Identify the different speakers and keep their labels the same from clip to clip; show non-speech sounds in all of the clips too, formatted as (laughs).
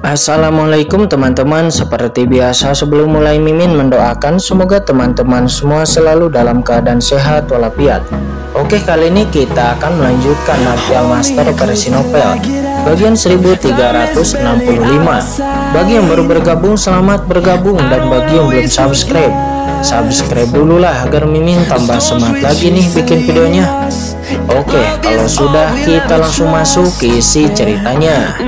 Speaker 1: Assalamualaikum teman-teman. Seperti biasa sebelum mulai Mimin mendoakan Semoga teman-teman semua selalu dalam keadaan sehat walafiat. Oke kali ini kita akan melanjutkan Navial Master versi novel. Bagian 1365 Bagi yang baru bergabung selamat bergabung. Dan bagi yang belum subscribe Subscribe dulu lah agar Mimin tambah semangat lagi nih bikin videonya. Oke kalau sudah kita langsung masuk ke isi ceritanya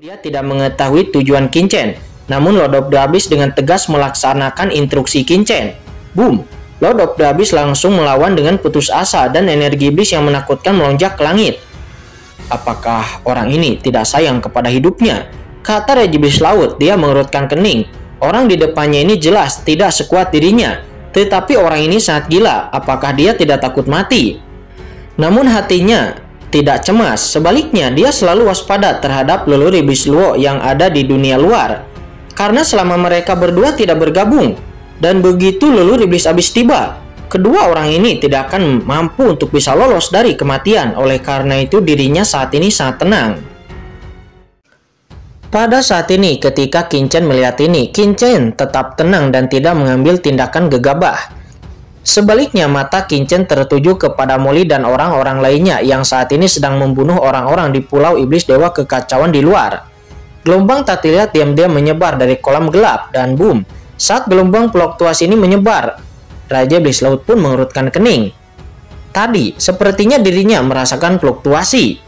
Speaker 1: Dia tidak mengetahui tujuan Kincen Namun the Abyss dengan tegas melaksanakan instruksi Kincen Boom! The Abyss langsung melawan dengan putus asa dan energi iblis yang menakutkan melonjak ke langit. Apakah orang ini tidak sayang kepada hidupnya? Kata Regibis Laut, dia mengerutkan kening. Orang di depannya ini jelas tidak sekuat dirinya. Tetapi orang ini sangat gila, apakah dia tidak takut mati? Namun hatinya tidak cemas, sebaliknya dia selalu waspada terhadap leluhur iblis luo yang ada di dunia luar. Karena selama mereka berdua tidak bergabung, dan begitu leluhur iblis abis tiba, kedua orang ini tidak akan mampu untuk bisa lolos dari kematian. Oleh karena itu dirinya saat ini sangat tenang. Pada saat ini, ketika Kincen melihat ini, Kincen tetap tenang dan tidak mengambil tindakan gegabah. Sebaliknya, mata Kincen tertuju kepada Molly dan orang-orang lainnya yang saat ini sedang membunuh orang-orang di Pulau Iblis Dewa Kekacauan di luar. Gelombang tak terlihat diam-diam menyebar dari kolam gelap dan boom, saat gelombang fluktuas ini menyebar, Raja Iblis Laut pun mengerutkan kening. Tadi, sepertinya dirinya merasakan fluktuasi,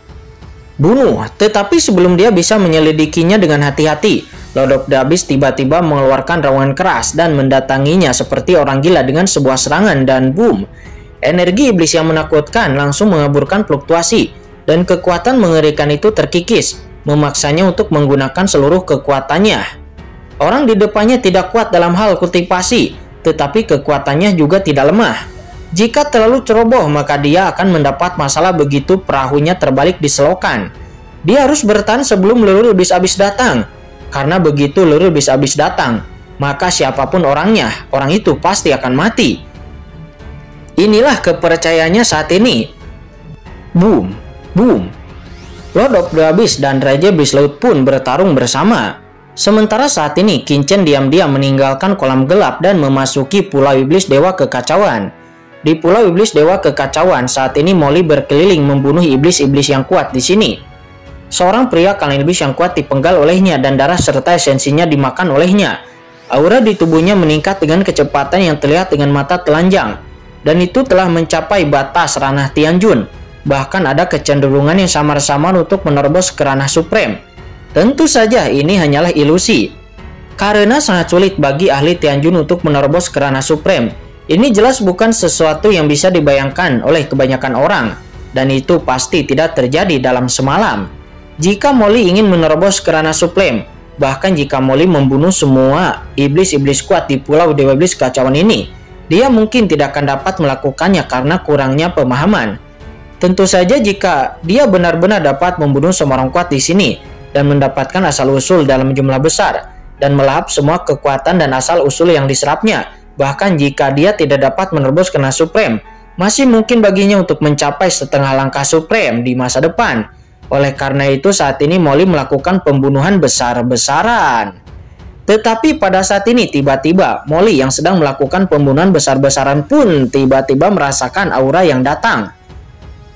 Speaker 1: bunuh. Tetapi sebelum dia bisa menyelidikinya dengan hati-hati, the Abyss tiba-tiba mengeluarkan rawangan keras dan mendatanginya seperti orang gila dengan sebuah serangan dan boom. Energi iblis yang menakutkan langsung mengaburkan fluktuasi dan kekuatan mengerikan itu terkikis, memaksanya untuk menggunakan seluruh kekuatannya. Orang di depannya tidak kuat dalam hal kultivasi, tetapi kekuatannya juga tidak lemah. Jika terlalu ceroboh, maka dia akan mendapat masalah begitu perahunya terbalik di selokan. Dia harus bertahan sebelum leluhur iblis abis datang. Karena begitu leluhur iblis abis datang, maka siapa pun orangnya, orang itu pasti akan mati. Inilah kepercayaannya saat ini. Boom, boom. Lord of the Abyss dan Raja Iblis Laut pun bertarung bersama. Sementara saat ini, Kincen diam-diam meninggalkan kolam gelap dan memasuki Pulau Iblis Dewa Kekacauan. Di Pulau Iblis Dewa Kekacauan, saat ini Molly berkeliling membunuh iblis-iblis yang kuat di sini. Seorang pria kalian iblis yang kuat dipenggal olehnya dan darah serta esensinya dimakan olehnya. Aura di tubuhnya meningkat dengan kecepatan yang terlihat dengan mata telanjang. Dan itu telah mencapai batas ranah Tianjun. Bahkan ada kecenderungan yang samar-samar untuk menerobos ke ranah Supreme. Tentu saja ini hanyalah ilusi. Karena sangat sulit bagi ahli Tianjun untuk menerobos ke ranah Supreme ini jelas bukan sesuatu yang bisa dibayangkan oleh kebanyakan orang, dan itu pasti tidak terjadi dalam semalam. Jika Molly ingin menerobos ke ranah supreme, bahkan jika Molly membunuh semua iblis-iblis kuat di Pulau Dewa Iblis Kacauan ini, dia mungkin tidak akan dapat melakukannya karena kurangnya pemahaman. Tentu saja jika dia benar-benar dapat membunuh semua orang kuat di sini dan mendapatkan asal-usul dalam jumlah besar dan melahap semua kekuatan dan asal-usul yang diserapnya, Bahkan jika dia tidak dapat menerobos kena Supreme, masih mungkin baginya untuk mencapai setengah langkah Supreme di masa depan. Oleh karena itu saat ini Molly melakukan pembunuhan besar-besaran. Tetapi pada saat ini tiba-tiba Molly yang sedang melakukan pembunuhan besar-besaran pun tiba-tiba merasakan aura yang datang.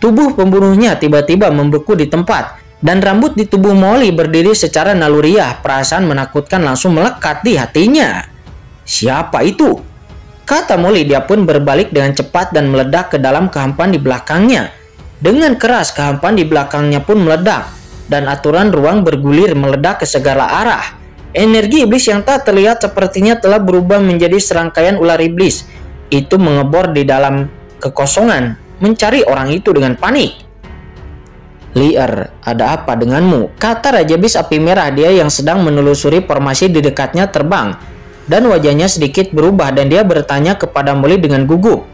Speaker 1: Tubuh pembunuhnya tiba-tiba membeku di tempat dan rambut di tubuh Molly berdiri secara naluriah. Perasaan menakutkan langsung melekat di hatinya. Siapa itu? Kata Molly, dia pun berbalik dengan cepat dan meledak ke dalam kehampaan di belakangnya. Dengan keras, kehampaan di belakangnya pun meledak, dan aturan ruang bergulir meledak ke segala arah. Energi iblis yang tak terlihat sepertinya telah berubah menjadi serangkaian ular iblis. Itu mengebor di dalam kekosongan, mencari orang itu dengan panik. Liar, ada apa denganmu? Kata Raja Bis api merah dia yang sedang menelusuri formasi di dekatnya terbang dan wajahnya sedikit berubah dan dia bertanya kepada Molly dengan gugup.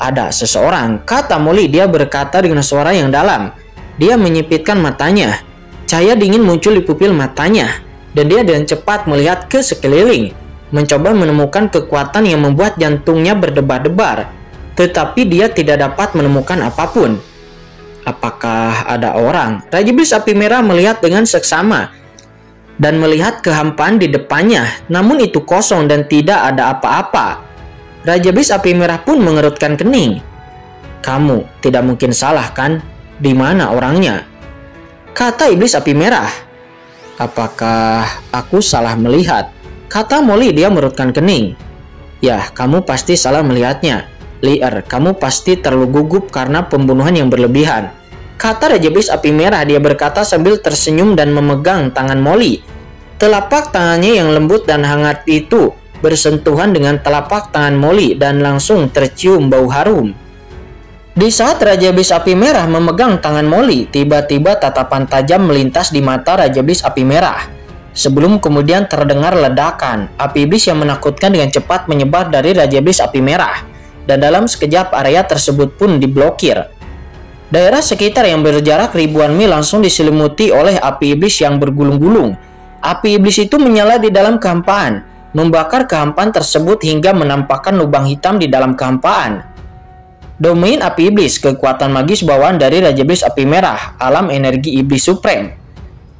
Speaker 1: Ada seseorang, kata Molly dia berkata dengan suara yang dalam. Dia menyipitkan matanya. Cahaya dingin muncul di pupil matanya dan dia dengan cepat melihat ke sekeliling, mencoba menemukan kekuatan yang membuat jantungnya berdebar-debar. tetapi dia tidak dapat menemukan apa pun. Apakah ada orang? Raja Api Merah melihat dengan seksama dan melihat kehampaan di depannya, namun itu kosong dan tidak ada apa-apa. Raja Iblis Api Merah pun mengerutkan kening. Kamu tidak mungkin salah kan? Di mana orangnya? Kata Iblis Api Merah. Apakah aku salah melihat? Kata Molly dia merutkan kening. Ya, kamu pasti salah melihatnya. Liar, kamu pasti terlalu gugup karena pembunuhan yang berlebihan. Kata Raja Iblis Api Merah dia berkata sambil tersenyum dan memegang tangan Molly. Telapak tangannya yang lembut dan hangat itu bersentuhan dengan telapak tangan Molly dan langsung tercium bau harum. Di saat Raja Iblis Api Merah memegang tangan Molly, tiba-tiba tatapan tajam melintas di mata Raja Iblis Api Merah. Sebelum kemudian terdengar ledakan, api iblis yang menakutkan dengan cepat menyebar dari Raja Iblis Api Merah. Dan dalam sekejap area tersebut pun diblokir. Daerah sekitar yang berjarak ribuan mil langsung diselimuti oleh api iblis yang bergulung-gulung. Api iblis itu menyala di dalam kehampaan, membakar kehampaan tersebut hingga menampakkan lubang hitam di dalam kehampaan. Domain api iblis, kekuatan magis bawaan dari Raja Iblis Api Merah, alam energi iblis supreme.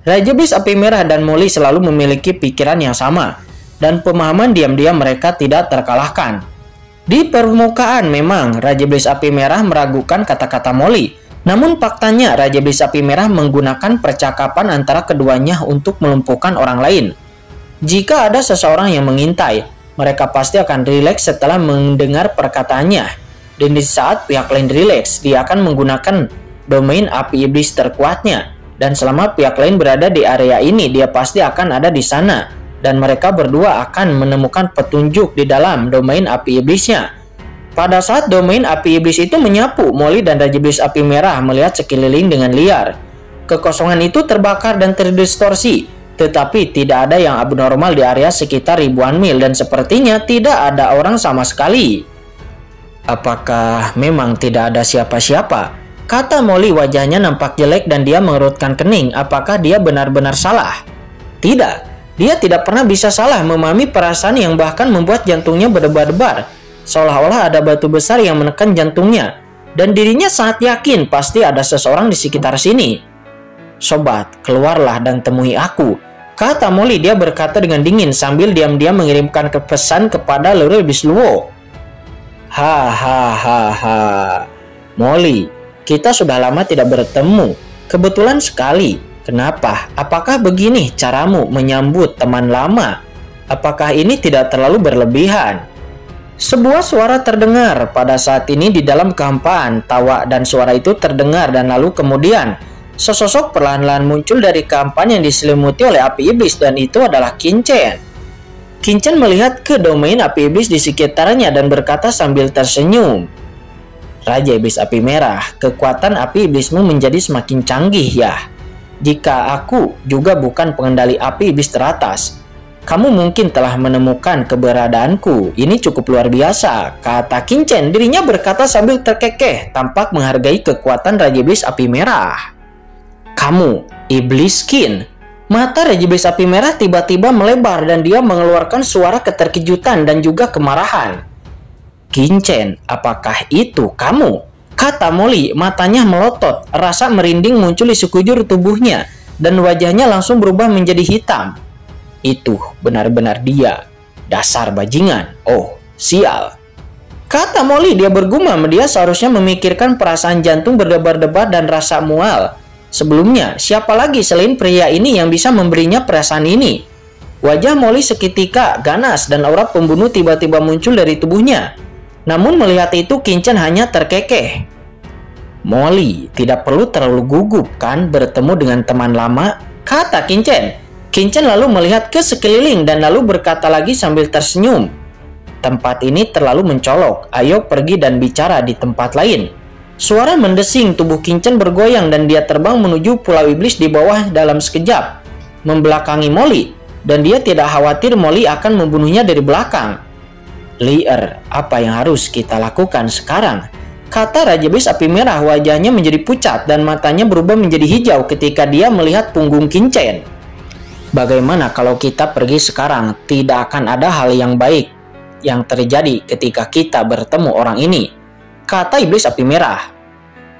Speaker 1: Raja Iblis Api Merah dan Molly selalu memiliki pikiran yang sama, dan pemahaman diam-diam mereka tidak terkalahkan. Di permukaan memang Raja Iblis Api Merah meragukan kata-kata Molly, namun faktanya Raja Iblis Api Merah menggunakan percakapan antara keduanya untuk melumpuhkan orang lain. Jika ada seseorang yang mengintai, mereka pasti akan rileks setelah mendengar perkataannya dan di saat pihak lain rileks, dia akan menggunakan domain api iblis terkuatnya. Dan selama pihak lain berada di area ini, dia pasti akan ada di sana. Dan mereka berdua akan menemukan petunjuk di dalam domain api iblisnya. Pada saat domain api iblis itu menyapu, Molly dan Raja Iblis Api Merah melihat sekeliling dengan liar. Kekosongan itu terbakar dan terdistorsi, tetapi tidak ada yang abnormal di area sekitar ribuan mil dan sepertinya tidak ada orang sama sekali. Apakah memang tidak ada siapa-siapa? Kata Molly wajahnya nampak jelek dan dia mengerutkan kening. Apakah dia benar-benar salah? Tidak. Dia tidak pernah bisa salah memahami perasaan yang bahkan membuat jantungnya berdebar-debar. Seolah-olah ada batu besar yang menekan jantungnya. Dan dirinya sangat yakin pasti ada seseorang di sekitar sini. Sobat, keluarlah dan temui aku. Kata Molly dia berkata dengan dingin sambil diam-diam mengirimkan pesan kepada Lurel Bisluo. Hahaha. Molly, kita sudah lama tidak bertemu. Kebetulan sekali. Kenapa? Apakah begini caramu menyambut teman lama? Apakah ini tidak terlalu berlebihan? Sebuah suara terdengar pada saat ini di dalam kehampaan. Tawa dan suara itu terdengar dan lalu kemudian sesosok perlahan-lahan muncul dari kehampaan yang diselimuti oleh api iblis dan itu adalah Kincen. Kincen melihat ke domain api iblis di sekitarnya dan berkata sambil tersenyum. Raja Iblis Api Merah, kekuatan api iblismu menjadi semakin canggih ya. Jika aku juga bukan pengendali api iblis teratas, kamu mungkin telah menemukan keberadaanku. Ini cukup luar biasa, kata Kincen. Dirinya berkata sambil terkekeh, tampak menghargai kekuatan Raja Iblis Api Merah. Kamu, Iblis Kin, Mata Regiblis Api Merah tiba-tiba melebar dan dia mengeluarkan suara keterkejutan dan juga kemarahan. Kincen, apakah itu kamu? Kata Molly, matanya melotot, rasa merinding muncul di sekujur tubuhnya, dan wajahnya langsung berubah menjadi hitam. Itu benar-benar dia, dasar bajingan. Oh, sial. Kata Molly, dia bergumam, dia seharusnya memikirkan perasaan jantung berdebar-debar dan rasa mual. Sebelumnya, siapa lagi selain pria ini yang bisa memberinya perasaan ini? Wajah Molly seketika ganas dan aura pembunuh tiba-tiba muncul dari tubuhnya. Namun melihat itu Kincen hanya terkekeh. Molly tidak perlu terlalu gugup kan bertemu dengan teman lama, kata Kincen. Kincen lalu melihat ke sekeliling dan lalu berkata lagi sambil tersenyum. Tempat ini terlalu mencolok, ayo pergi dan bicara di tempat lain. Suara mendesing, tubuh Kincen bergoyang dan dia terbang menuju Pulau Iblis di bawah dalam sekejap, membelakangi Molly, dan dia tidak khawatir Molly akan membunuhnya dari belakang. Lier, apa yang harus kita lakukan sekarang? Kata Raja Bis Api Merah wajahnya menjadi pucat dan matanya berubah menjadi hijau ketika dia melihat punggung Kincen. Bagaimana kalau kita pergi sekarang? Tidak akan ada hal yang baik yang terjadi ketika kita bertemu orang ini. kata iblis api merah.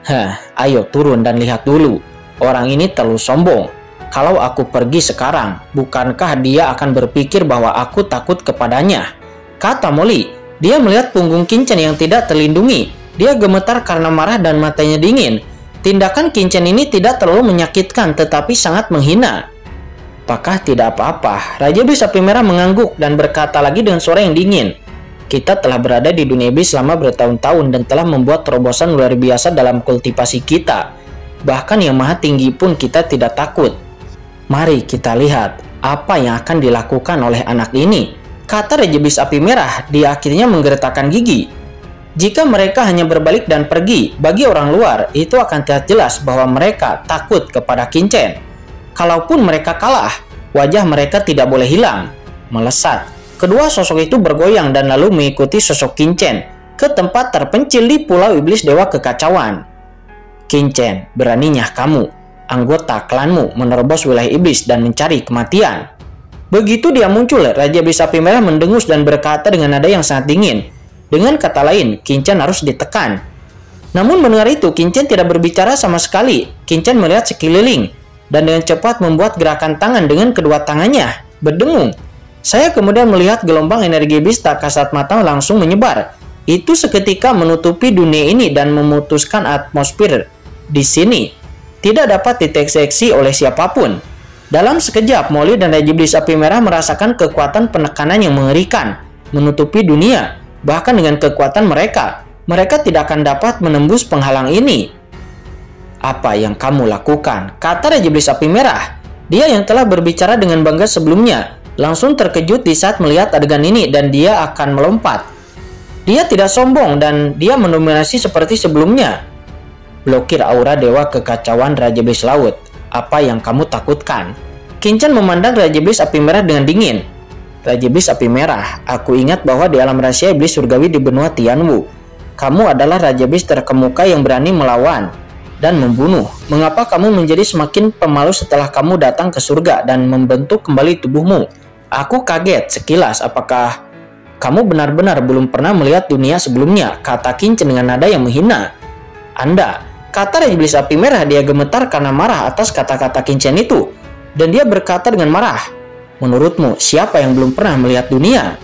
Speaker 1: Hah, ayo turun dan lihat dulu. Orang ini terlalu sombong. Kalau aku pergi sekarang, bukankah dia akan berpikir bahwa aku takut kepadanya? Kata Molly. Dia melihat punggung Kincen yang tidak terlindungi. Dia gemetar karena marah dan matanya dingin. Tindakan Kincen ini tidak terlalu menyakitkan tetapi sangat menghina. Apakah tidak apa-apa? Raja Iblis Api Merah mengangguk dan berkata lagi dengan suara yang dingin. Kita telah berada di dunia iblis selama bertahun-tahun dan telah membuat terobosan luar biasa dalam kultivasi kita. Bahkan yang maha tinggi pun kita tidak takut. Mari kita lihat apa yang akan dilakukan oleh anak ini. Kata Raja Iblis Api Merah, dia akhirnya menggeretakkan gigi. Jika mereka hanya berbalik dan pergi, bagi orang luar itu akan terlihat jelas bahwa mereka takut kepada Kincen. Kalaupun mereka kalah, wajah mereka tidak boleh hilang, melesat Kedua sosok itu bergoyang dan lalu mengikuti sosok Kincen ke tempat terpencil di Pulau Iblis Dewa Kekacauan. Kincen, beraninya kamu, anggota klanmu menerobos wilayah iblis dan mencari kematian. Begitu dia muncul, Raja Iblis Api Merah mendengus dan berkata dengan nada yang sangat dingin. Dengan kata lain, Kincen harus ditekan. Namun mendengar itu, Kincen tidak berbicara sama sekali. Kincen melihat sekeliling dan dengan cepat membuat gerakan tangan dengan kedua tangannya, berdengung saya kemudian melihat gelombang energi iblis tak kasat mata langsung menyebar. Itu seketika menutupi dunia ini dan memutuskan atmosfer di sini. Tidak dapat dideteksi oleh siapa pun. Dalam sekejap, Molly dan Raja Iblis Api Merah merasakan kekuatan penekanan yang mengerikan, menutupi dunia. Bahkan dengan kekuatan mereka, mereka tidak akan dapat menembus penghalang ini. Apa yang kamu lakukan? Kata Raja Iblis Api Merah. Dia yang telah berbicara dengan bangga sebelumnya, langsung terkejut di saat melihat adegan ini dan dia akan melompat. Dia tidak sombong dan dia mendominasi seperti sebelumnya. Blokir aura dewa kekacauan Raja Iblis Laut. Apa yang kamu takutkan? Kinchan memandang Raja Iblis Api Merah dengan dingin. Raja Iblis Api Merah, aku ingat bahwa di alam rahasia Iblis Surgawi di benua Tianwu, kamu adalah Raja Iblis terkemuka yang berani melawan dan membunuh. Mengapa kamu menjadi semakin pemalu setelah kamu datang ke surga dan membentuk kembali tubuhmu? Aku kaget sekilas apakah kamu benar-benar belum pernah melihat dunia sebelumnya, kata Kincen dengan nada yang menghina. Anda, kata Iblis Api Merah dia gemetar karena marah atas kata-kata Kincen itu. Dan dia berkata dengan marah, Menurutmu, siapa yang belum pernah melihat dunia?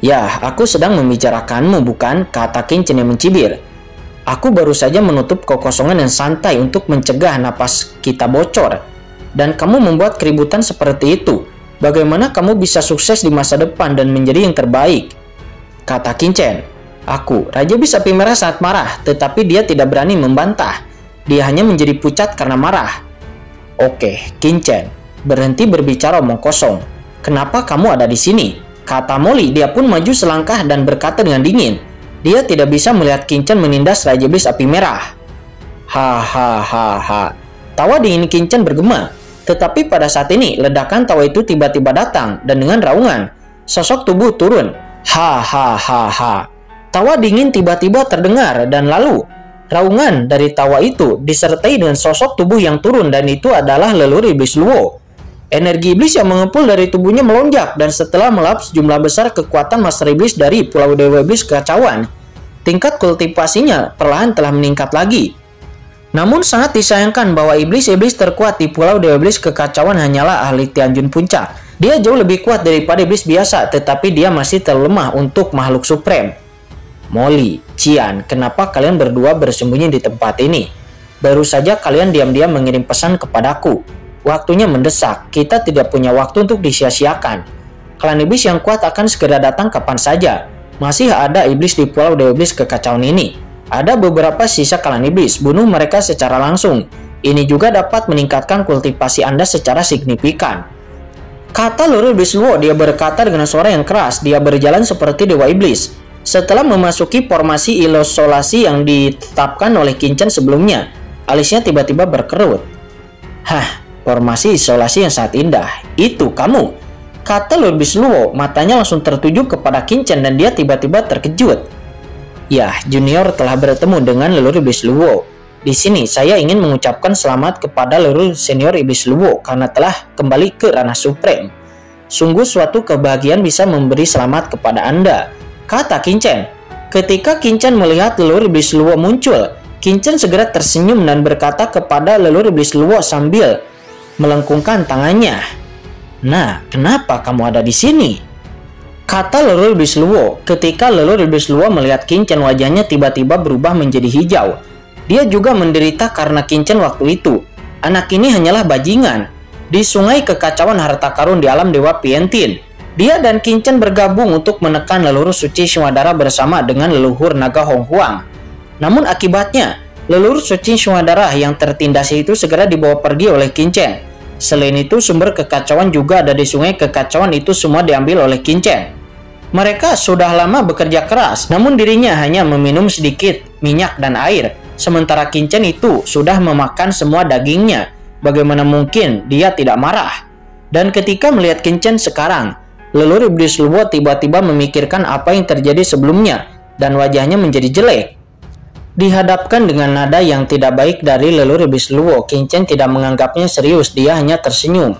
Speaker 1: Ya, aku sedang membicarakanmu bukan, kata Kincen yang mencibir. Aku baru saja menutup kekosongan yang santai untuk mencegah napas kita bocor. Dan kamu membuat keributan seperti itu. Bagaimana kamu bisa sukses di masa depan dan menjadi yang terbaik? Kata Kincen. Aku, Raja Bis Api Merah sangat marah, tetapi dia tidak berani membantah. Dia hanya menjadi pucat karena marah. Oke, Kincen, berhenti berbicara omong kosong. Kenapa kamu ada di sini? Kata Molly, dia pun maju selangkah dan berkata dengan dingin. Dia tidak bisa melihat Kincen menindas Raja Bis Api Merah. Hahaha. Tawa dingin Kincen bergema. Tetapi pada saat ini, ledakan tawa itu tiba-tiba datang dan dengan raungan, sosok tubuh turun. Ha ha ha ha. Tawa dingin tiba-tiba terdengar dan lalu raungan dari tawa itu disertai dengan sosok tubuh yang turun dan itu adalah leluhur iblis Luo. Energi iblis yang mengepul dari tubuhnya melonjak dan setelah melap sejumlah besar kekuatan Master Iblis dari Pulau Dewa Iblis Kekacauan, tingkat kultivasinya perlahan telah meningkat lagi namun sangat disayangkan bahwa iblis-iblis terkuat di Pulau Dewa Iblis Kekacauan hanyalah ahli Tianjun Puncak. Dia jauh lebih kuat daripada iblis biasa, tetapi dia masih terlemah untuk makhluk supreme. Molly, Cian, kenapa kalian berdua bersembunyi di tempat ini? Baru saja kalian diam-diam mengirim pesan kepadaku. Waktunya mendesak, kita tidak punya waktu untuk disia-siakan. Klan iblis yang kuat akan segera datang kapan saja. Masih ada iblis di Pulau Dewa Iblis Kekacauan ini. Ada beberapa sisa klan iblis, bunuh mereka secara langsung. Ini juga dapat meningkatkan kultivasi Anda secara signifikan. Kata Lord Iblis Luo, dia berkata dengan suara yang keras, dia berjalan seperti dewa iblis. Setelah memasuki formasi isolasi yang ditetapkan oleh Kinchan sebelumnya, alisnya tiba-tiba berkerut. Hah, formasi isolasi yang sangat indah. Itu kamu. Kata Iblis Luo, matanya langsung tertuju kepada Kinchan dan dia tiba-tiba terkejut. Ya, Junior telah bertemu dengan leluhur Iblis Luwo. Di sini saya ingin mengucapkan selamat kepada leluhur senior Iblis Luwo karena telah kembali ke ranah supreme. Sungguh suatu kebahagiaan bisa memberi selamat kepada Anda, kata Kincen. Ketika Kincen melihat leluhur iblis Luo muncul, Kincen segera tersenyum dan berkata kepada leluhur iblis Luo sambil melengkungkan tangannya. Nah, kenapa kamu ada di sini? Kata leluhur iblis Luo ketika leluhur iblis Luo melihat Kincen wajahnya tiba-tiba berubah menjadi hijau. Dia juga menderita karena Kincen waktu itu. Anak ini hanyalah bajingan. Di sungai kekacauan harta karun di alam Dewa Pientin, dia dan Kincen bergabung untuk menekan leluhur suci Shumadara bersama dengan leluhur naga Hong Huang. Namun akibatnya, leluhur suci Shumadara yang tertindas itu segera dibawa pergi oleh Kincen. Selain itu, sumber kekacauan juga ada di sungai kekacauan itu semua diambil oleh Kincen. Mereka sudah lama bekerja keras, namun dirinya hanya meminum sedikit minyak dan air, sementara Kincen itu sudah memakan semua dagingnya. Bagaimana mungkin dia tidak marah? Dan ketika melihat Kincen sekarang, leluhur iblis Luo tiba-tiba memikirkan apa yang terjadi sebelumnya dan wajahnya menjadi jelek. Dihadapkan dengan nada yang tidak baik dari leluhur iblis Luo, Chen tidak menganggapnya serius, dia hanya tersenyum.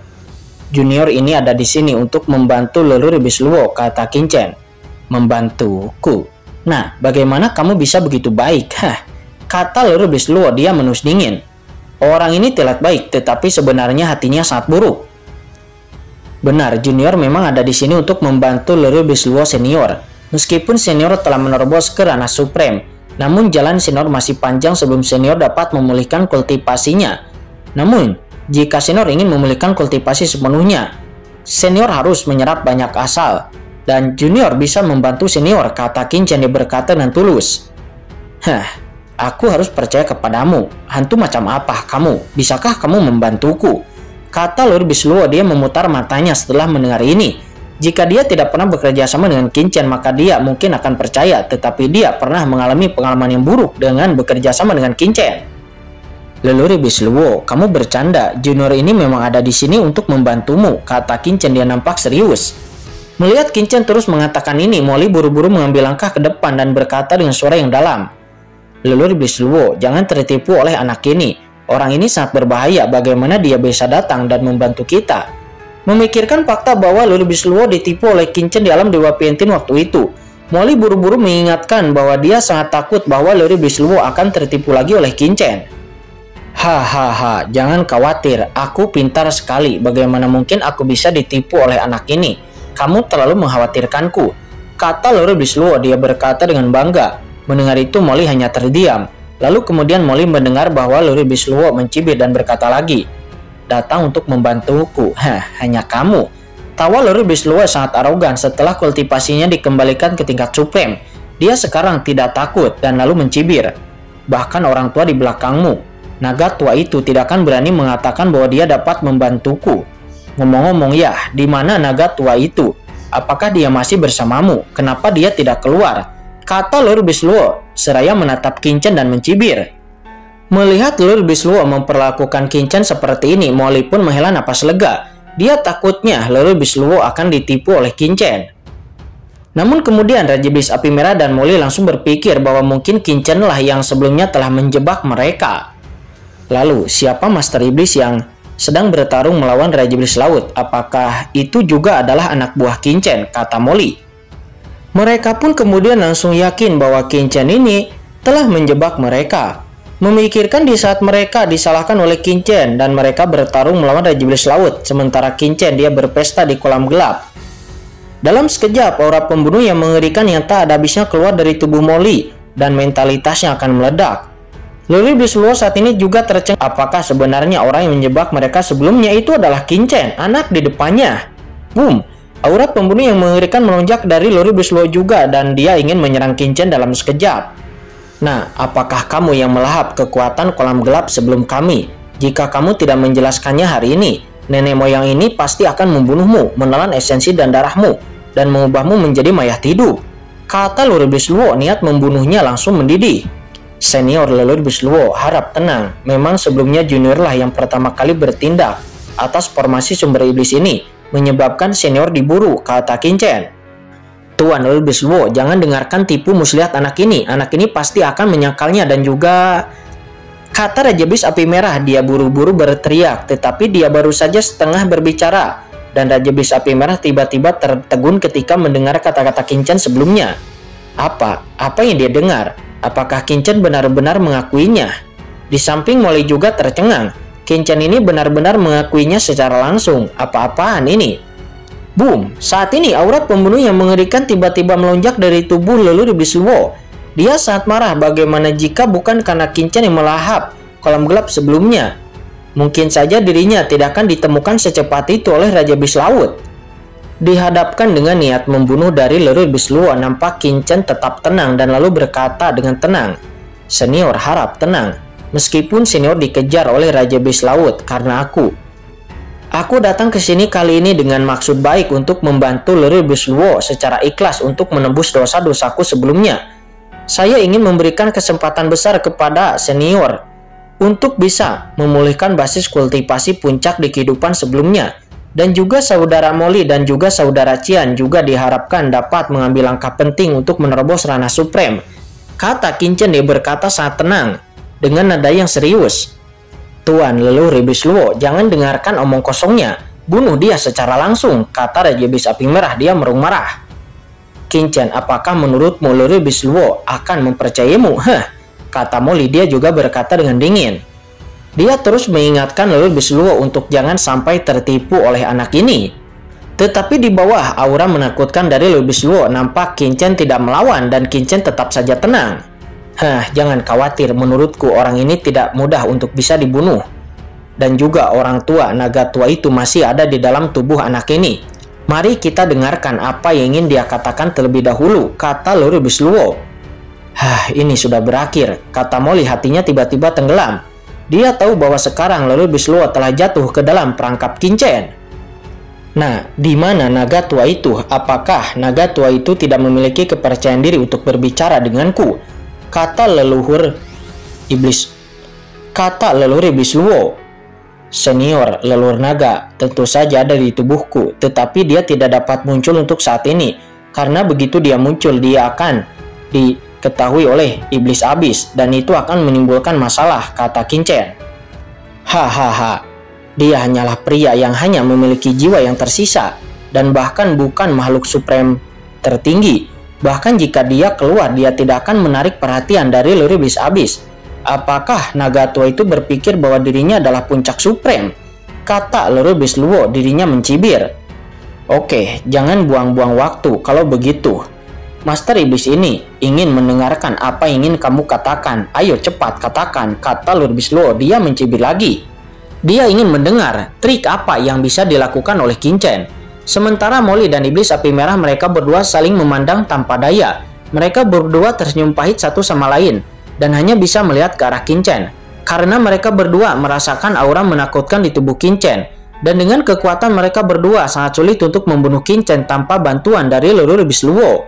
Speaker 1: Junior ini ada di sini untuk membantu leluhur iblis Luo, kata Chen. Membantuku? Nah, bagaimana kamu bisa begitu baik? (laughs) Hah, kata leluhur iblis Luo, dia menus dingin. Orang ini telat baik, tetapi sebenarnya hatinya sangat buruk. Benar, Junior memang ada di sini untuk membantu Leroy Bisluo Senior. Meskipun Senior telah menerobos ke ranah Supreme, namun jalan Senior masih panjang sebelum Senior dapat memulihkan kultivasinya. Namun, jika Senior ingin memulihkan kultivasi sepenuhnya, Senior harus menyerap banyak asal. Dan Junior bisa membantu Senior, kata Kincen berkata dengan tulus. Hah, aku harus percaya kepadamu. Hantu macam apa kamu? Bisakah kamu membantuku? Kata Lord Bisluo, dia memutar matanya setelah mendengar ini. Jika dia tidak pernah bekerja sama dengan Kincen, maka dia mungkin akan percaya, tetapi dia pernah mengalami pengalaman yang buruk dengan bekerja sama dengan Kincen. Leluri Bisluo, kamu bercanda. Junior ini memang ada di sini untuk membantumu, kata Kincen dia nampak serius. Melihat Kincen terus mengatakan ini, Molly buru-buru mengambil langkah ke depan dan berkata dengan suara yang dalam. Leluri Bisluo, jangan tertipu oleh anak ini. Orang ini sangat berbahaya bagaimana dia bisa datang dan membantu kita. Memikirkan fakta bahwa Lulu Bisluo ditipu oleh Kincen di alam Dewa Pientin waktu itu, Molly buru-buru mengingatkan bahwa dia sangat takut bahwa Lulu Bisluo akan tertipu lagi oleh Kincen. Hahaha, jangan khawatir, aku pintar sekali. Bagaimana mungkin aku bisa ditipu oleh anak ini? Kamu terlalu mengkhawatirkanku. Kata Lulu Bisluo, dia berkata dengan bangga. Mendengar itu, Molly hanya terdiam. Lalu kemudian Molly mendengar bahwa Luri Bisluo mencibir dan berkata lagi, Datang untuk membantuku, hah, hanya kamu. Tawa Luri Bisluo sangat arogan setelah kultivasinya dikembalikan ke tingkat supreme. Dia sekarang tidak takut dan lalu mencibir. Bahkan orang tua di belakangmu, naga tua itu tidak akan berani mengatakan bahwa dia dapat membantuku. Ngomong-ngomong ya, di mana naga tua itu? Apakah dia masih bersamamu? Kenapa dia tidak keluar? Kata Lur Bisluo, seraya menatap Kincen dan mencibir. Melihat Lur Bisluo memperlakukan Kincen seperti ini, Molly pun menghela napas lega. Dia takutnya Lur Bisluo akan ditipu oleh Kincen. Namun kemudian Raja Bis Api Merah dan Molly langsung berpikir bahwa mungkin Kincen lah yang sebelumnya telah menjebak mereka. Lalu, siapa Master Iblis yang sedang bertarung melawan Raja Iblis Laut? Apakah itu juga adalah anak buah Kincen? Kata Molly. Mereka pun kemudian langsung yakin bahwa Kincen ini telah menjebak mereka. Memikirkan di saat mereka disalahkan oleh Kincen dan mereka bertarung melawan Raja Iblis Laut, sementara Kincen dia berpesta di kolam gelap. Dalam sekejap, aura pembunuh yang mengerikan yang tak ada habisnya keluar dari tubuh Molly dan mentalitasnya akan meledak. Luli Bisluo saat ini juga tercengang apakah sebenarnya orang yang menjebak mereka sebelumnya itu adalah Kincen, anak di depannya. Boom, Aura pembunuh yang mengerikan melonjak dari Lori Bislo juga dan dia ingin menyerang Kincen dalam sekejap. Nah, apakah kamu yang melahap kekuatan kolam gelap sebelum kami? Jika kamu tidak menjelaskannya hari ini, nenek moyang ini pasti akan membunuhmu, menelan esensi dan darahmu, dan mengubahmu menjadi mayat hidup. Kata Lori Bisluo niat membunuhnya langsung mendidih. Senior Lori Bisluo harap tenang, memang sebelumnya junior lah yang pertama kali bertindak atas formasi sumber iblis ini, menyebabkan senior diburu, kata Kincen. Tuan Elbiswo, jangan dengarkan tipu muslihat anak ini. Anak ini pasti akan menyakalnya dan juga... Kata Raja Bis Api Merah, dia buru-buru berteriak, tetapi dia baru saja setengah berbicara. Dan Raja Bis Api Merah tiba-tiba tertegun ketika mendengar kata-kata Kincen sebelumnya. Apa? Apa yang dia dengar? Apakah Kincen benar-benar mengakuinya? Di samping Molly juga tercengang. Kincen ini benar-benar mengakuinya secara langsung. Apa-apaan ini? Boom! Saat ini aurat pembunuh yang mengerikan tiba-tiba melonjak dari tubuh leluhur iblis Luo. Dia sangat marah bagaimana jika bukan karena Kincen yang melahap kolam gelap sebelumnya. Mungkin saja dirinya tidak akan ditemukan secepat itu oleh Raja Bis Laut. Dihadapkan dengan niat membunuh dari leluhur Bis Luo, nampak Kincen tetap tenang dan lalu berkata dengan tenang, Senior harap tenang, meskipun senior dikejar oleh Raja Bis Laut karena aku, Aku datang ke sini kali ini dengan maksud baik untuk membantu Leri Bisluo secara ikhlas untuk menembus dosa-dosaku sebelumnya. Saya ingin memberikan kesempatan besar kepada senior untuk bisa memulihkan basis kultivasi puncak di kehidupan sebelumnya. Dan juga saudara Molly dan juga saudara Cian juga diharapkan dapat mengambil langkah penting untuk menerobos ranah supreme. Kata Kincen berkata saat tenang, dengan nada yang serius. Tuan leluhur iblis Luo, jangan dengarkan omong kosongnya. Bunuh dia secara langsung, kata Raja Iblis Api Merah. Dia merung marah. Kincen, apakah menurutmu leluhur iblis Luo akan mempercayamu? Heh, kata Molly. Dia juga berkata dengan dingin. Dia terus mengingatkan leluhur iblis Luo untuk jangan sampai tertipu oleh anak ini. Tetapi di bawah aura menakutkan dari iblis Luo, nampak Kincen tidak melawan dan Kincen tetap saja tenang. Hah, jangan khawatir, menurutku orang ini tidak mudah untuk bisa dibunuh. Dan juga orang tua naga tua itu masih ada di dalam tubuh anak ini. Mari kita dengarkan apa yang ingin dia katakan terlebih dahulu, kata Lori Bisluo. Hah, ini sudah berakhir, kata Molly hatinya tiba-tiba tenggelam. Dia tahu bahwa sekarang Lori Bisluo telah jatuh ke dalam perangkap kincen. Nah, di mana naga tua itu? Apakah naga tua itu tidak memiliki kepercayaan diri untuk berbicara denganku? Kata leluhur iblis. Kata leluhur iblis Luo. Senior leluhur naga tentu saja ada di tubuhku tetapi dia tidak dapat muncul untuk saat ini. Karena begitu dia muncul dia akan diketahui oleh iblis abis dan itu akan menimbulkan masalah kata Kincen hahaha dia hanyalah pria yang hanya memiliki jiwa yang tersisa dan bahkan bukan makhluk suprem tertinggi Bahkan jika dia keluar, dia tidak akan menarik perhatian dari Luribis Abis. Apakah naga tua itu berpikir bahwa dirinya adalah puncak supreme? Kata Luribis Luo, dirinya mencibir. Oke, jangan buang-buang waktu kalau begitu. Master Iblis ini ingin mendengarkan apa ingin kamu katakan. Ayo cepat katakan, kata Luribis Luo. Dia mencibir lagi. Dia ingin mendengar trik apa yang bisa dilakukan oleh Kincen. Sementara Molly dan Iblis Api Merah mereka berdua saling memandang tanpa daya. Mereka berdua tersenyum pahit satu sama lain dan hanya bisa melihat ke arah Kincen. Karena mereka berdua merasakan aura menakutkan di tubuh Kincen. Dan dengan kekuatan mereka berdua sangat sulit untuk membunuh Kincen tanpa bantuan dari leluhur Iblis Luo.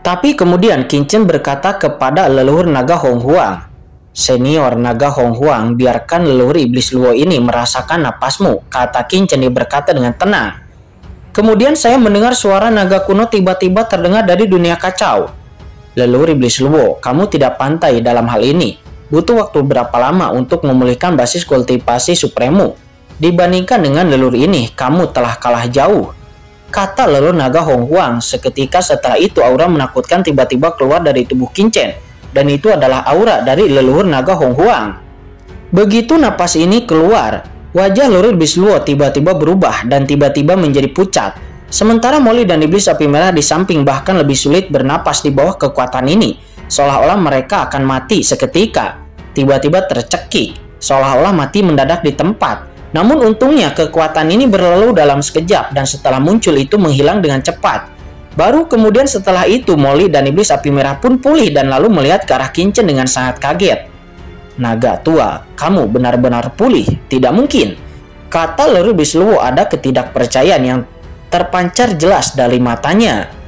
Speaker 1: Tapi kemudian Kincen berkata kepada leluhur naga Hong Huang, Senior naga Hong Huang, biarkan leluhur iblis Luo ini merasakan napasmu, kata Kincen berkata dengan tenang. Kemudian saya mendengar suara naga kuno tiba-tiba terdengar dari dunia kacau. Leluhur Iblis Luo, kamu tidak pantai dalam hal ini. Butuh waktu berapa lama untuk memulihkan basis kultivasi supremu? Dibandingkan dengan leluhur ini, kamu telah kalah jauh. Kata leluhur naga Hong Huang, seketika setelah itu aura menakutkan tiba-tiba keluar dari tubuh Kincen. Dan itu adalah aura dari leluhur naga Hong Huang. Begitu napas ini keluar, Wajah Luril Bisluo tiba-tiba berubah dan tiba-tiba menjadi pucat. Sementara Molly dan Iblis Api Merah di samping bahkan lebih sulit bernapas di bawah kekuatan ini. Seolah-olah mereka akan mati seketika. Tiba-tiba tercekik, seolah-olah mati mendadak di tempat. Namun untungnya kekuatan ini berlalu dalam sekejap dan setelah muncul itu menghilang dengan cepat. Baru kemudian setelah itu Molly dan Iblis Api Merah pun pulih dan lalu melihat ke arah Kincen dengan sangat kaget. Naga tua, kamu benar-benar pulih. Tidak mungkin. Kata Leru Bisluwo ada ketidakpercayaan yang terpancar jelas dari matanya.